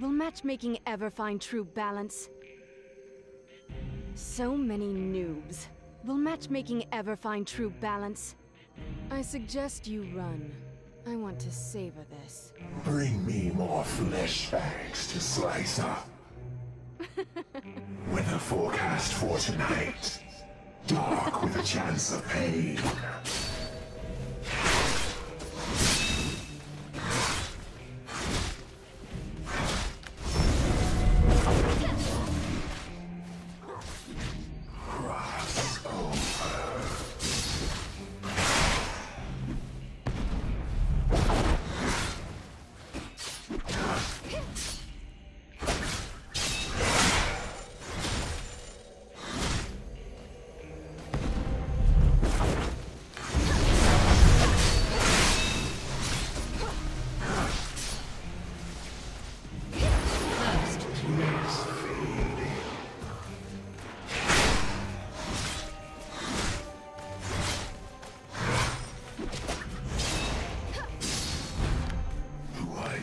Will matchmaking ever find true balance? So many noobs. Will matchmaking ever find true balance? I suggest you run. I want to savor this. Bring me more flesh bags to slice up. Weather forecast for tonight. Dark with a chance of pain.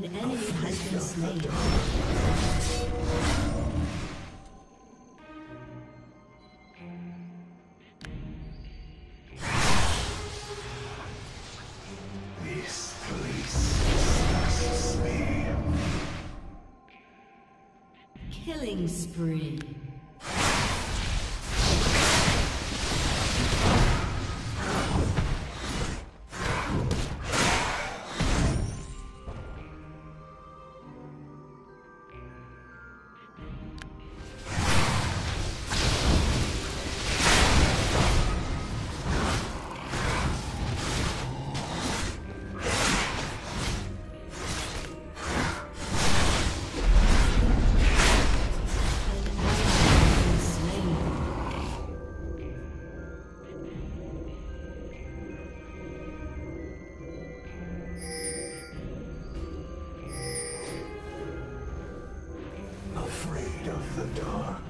This place disgusts me. Killing spree. Afraid of the dark.